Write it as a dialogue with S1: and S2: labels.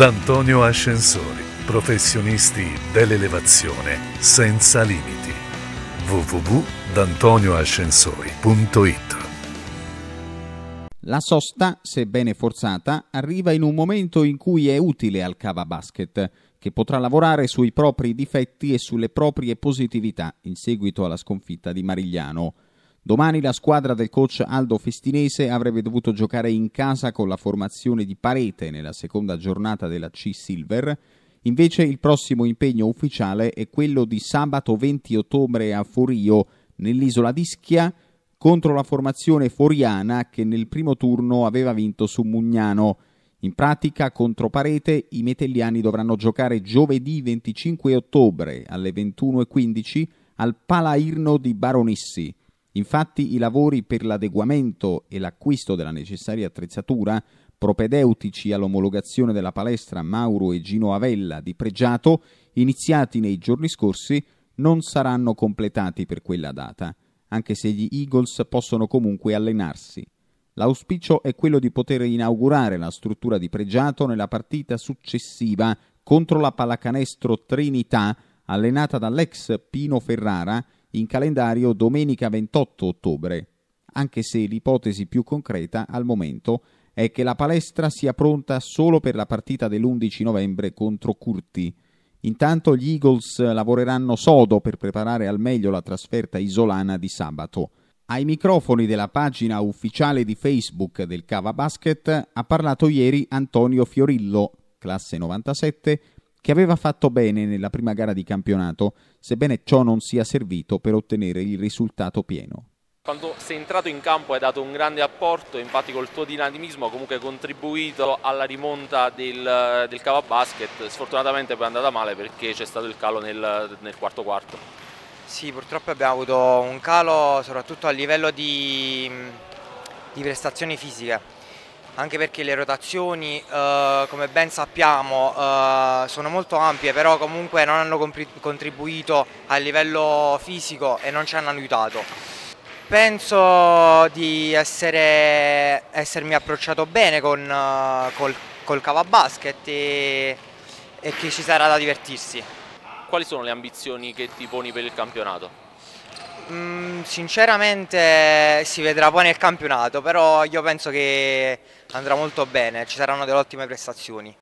S1: D'Antonio Ascensori, professionisti dell'elevazione senza limiti. www.d'antonioascensori.it
S2: La sosta, sebbene forzata, arriva in un momento in cui è utile al Cava Basket, che potrà lavorare sui propri difetti e sulle proprie positività in seguito alla sconfitta di Marigliano. Domani la squadra del coach Aldo Festinese avrebbe dovuto giocare in casa con la formazione di Parete nella seconda giornata della C Silver, invece il prossimo impegno ufficiale è quello di sabato 20 ottobre a Forio, nell'isola di Schia, contro la formazione foriana che nel primo turno aveva vinto su Mugnano. In pratica, contro Parete, i metelliani dovranno giocare giovedì 25 ottobre alle 21.15 al Palairno di Baronissi. Infatti i lavori per l'adeguamento e l'acquisto della necessaria attrezzatura, propedeutici all'omologazione della palestra Mauro e Gino Avella di Pregiato, iniziati nei giorni scorsi, non saranno completati per quella data, anche se gli Eagles possono comunque allenarsi. L'auspicio è quello di poter inaugurare la struttura di Pregiato nella partita successiva contro la pallacanestro Trinità, allenata dall'ex Pino Ferrara, in calendario domenica 28 ottobre, anche se l'ipotesi più concreta al momento è che la palestra sia pronta solo per la partita dell'11 novembre contro Curti. Intanto gli Eagles lavoreranno sodo per preparare al meglio la trasferta isolana di sabato. Ai microfoni della pagina ufficiale di Facebook del Cava Basket ha parlato ieri Antonio Fiorillo, classe 97, che aveva fatto bene nella prima gara di campionato, sebbene ciò non sia servito per ottenere il risultato pieno.
S3: Quando sei entrato in campo hai dato un grande apporto, infatti col tuo dinamismo ha comunque contribuito alla rimonta del, del Cava Basket, sfortunatamente poi è andata male perché c'è stato il calo nel, nel quarto quarto.
S4: Sì, purtroppo abbiamo avuto un calo soprattutto a livello di, di prestazioni fisiche anche perché le rotazioni eh, come ben sappiamo eh, sono molto ampie però comunque non hanno contribuito a livello fisico e non ci hanno aiutato. Penso di essere, essermi approcciato bene con, uh, col, col Cava Basket e, e che ci sarà da divertirsi.
S3: Quali sono le ambizioni che ti poni per il campionato?
S4: Mm, sinceramente si vedrà poi nel campionato, però io penso che andrà molto bene, ci saranno delle ottime prestazioni.